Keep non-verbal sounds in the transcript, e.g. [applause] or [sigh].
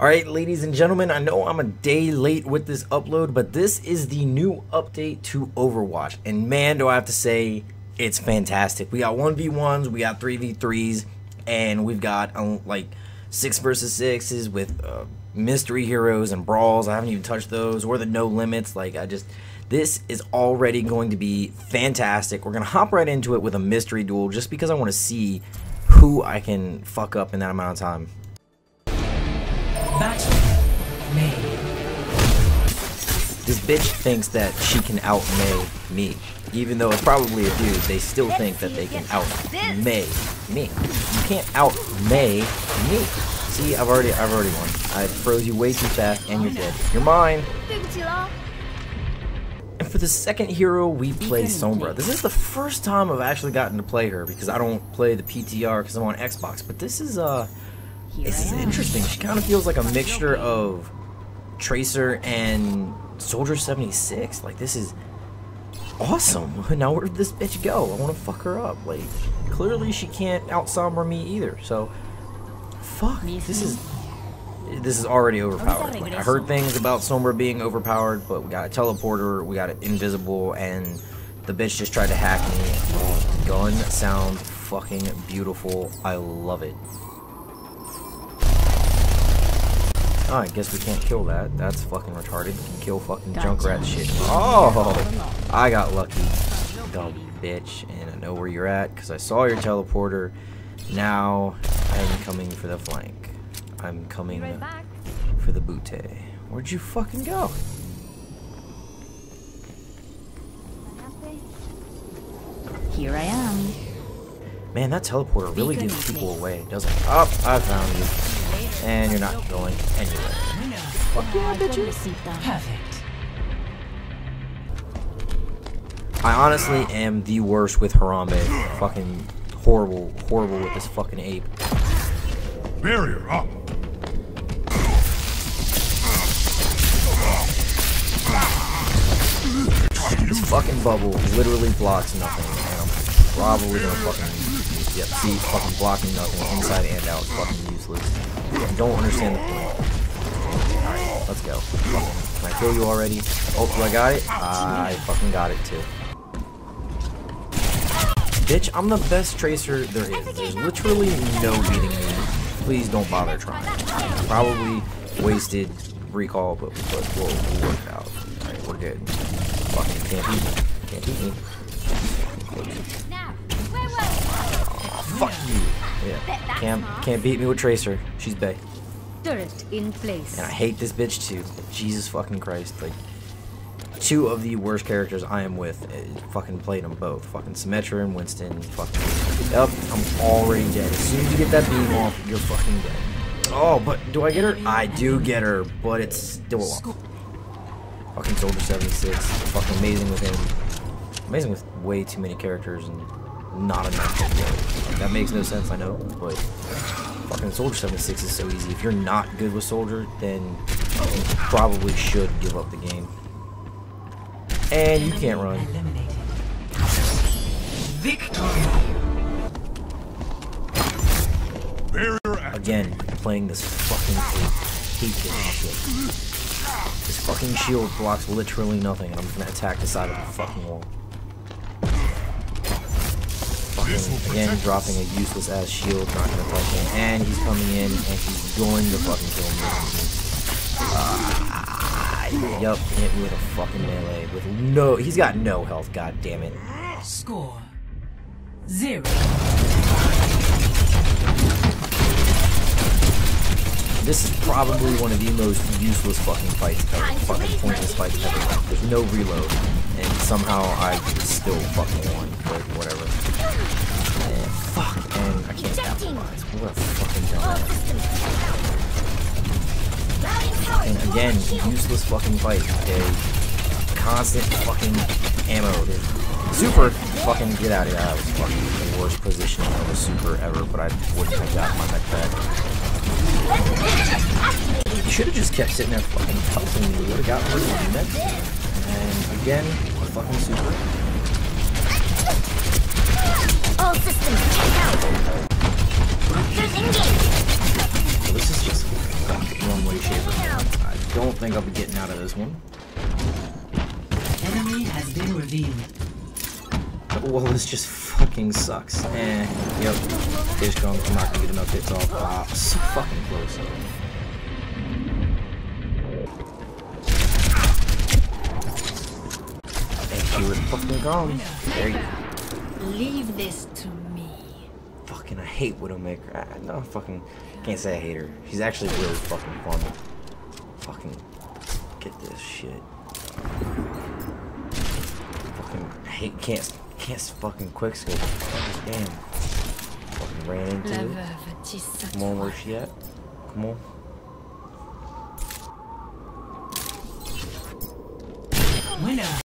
Alright, ladies and gentlemen, I know I'm a day late with this upload, but this is the new update to Overwatch. And man, do I have to say, it's fantastic. We got 1v1s, we got 3v3s, and we've got um, like 6 versus 6s with uh, mystery heroes and brawls. I haven't even touched those, or the no limits. Like, I just. This is already going to be fantastic. We're going to hop right into it with a mystery duel just because I want to see who I can fuck up in that amount of time. Battle. This bitch thinks that she can out-Mei me. Even though it's probably a dude, they still Let's think that they can out-Mei me. You can't out-Mei me. See, I've already, I've already won. I froze you way too fast, and you're dead. You're mine. And for the second hero, we play Sombra. This is the first time I've actually gotten to play her because I don't play the PTR because I'm on Xbox. But this is uh this is interesting. She kind of feels like a mixture of Tracer and Soldier 76. Like this is awesome. [laughs] Now where did this bitch go? I want to fuck her up. Like clearly she can't out Sombra me either. So fuck. This is this is already overpowered. Like, I heard things about Sombra being overpowered, but we got a teleporter, we got it invisible, and the bitch just tried to hack me. Gun sound fucking beautiful. I love it. Oh, I guess we can't kill that. That's fucking retarded. We can kill fucking Junkrat shit. Oh, I got lucky. Dumb bitch. And I know where you're at because I saw your teleporter. Now I'm coming for the flank. I'm coming Right for the bootay. Where'd you fucking go? Here I am. Man, that teleporter really gives people away, doesn't it? Oh, I found you. And you're not going anywhere. Fuck yeah, bitches. Perfect. I honestly am the worst with Harambe. Fucking horrible, horrible with this fucking ape. Barrier up. This fucking bubble literally blocks nothing, and I'm probably gonna fucking yep, see fucking blocking nothing inside and out, is fucking useless. I don't understand the point. Alright, let's go. Can I kill you already? Oh, do I got it? I fucking got it too. Bitch, I'm the best tracer there is. There's literally no beating me. Please don't bother trying. Probably wasted recall, but, but we'll, we'll work out. Alright, we're good. Fucking can't beat me. Can't beat me. Yeah. Can't can't beat me with Tracer. She's bae. Turret in place. And I hate this bitch too. Jesus fucking Christ. Like two of the worst characters I am with. uh, fucking played them both. Fucking Symmetra and Winston. Fucking. Yep, I'm already dead. As soon as you get that beam off, you're fucking dead. Oh, but do I get her? I do get her, but it's still a. Fucking Soldier 76. Fucking amazing with him. Amazing with way too many characters and not enough. That makes no sense, I know, but fucking Soldier 76 is so easy. If you're not good with Soldier, then you probably should give up the game. And you can't run. Victory. Again, playing this fucking. Hate this shit. This fucking shield blocks literally nothing, and I'm gonna attack the side of the fucking wall. Fucking, again, dropping a useless ass shield, not gonna touch him. And he's coming in, and he's going to fucking kill me. Ah, yup, hit me with a fucking melee. With no, he's got no health, god damn it. Score. Zero. This is probably one of the most useless fucking fights ever. Fucking pointless fights ever. There's no reload, and somehow I still fucking won. But whatever. And fuck, and I can't capitalize. What a fucking dumbass. And again, useless fucking fight. Okay, constant fucking ammo. Dude. Super fucking get out of here. That was fucking the worst position of a super ever, but I wouldn't have got my mech back. You should have just kept sitting there fucking pelting me. Would have got rid of the And again, a fucking super. All systems check out. Think I'll be getting out of this one. Enemy has been revealed. Well, this just fucking sucks. Eh, yep. Fish comes, I'm not gonna get enough hits off. Ah, so fucking close. Thank you with fucking gone. There you go. Leave this to me. Fucking, I hate Widowmaker. I, no, fucking, can't say I hate her. She's actually really fucking fun. Fucking, get this shit. Fucking, hate, can't, can't fucking quick scope. God damn. Fucking ran into La it. Come on, where's she at? Come on. Winner.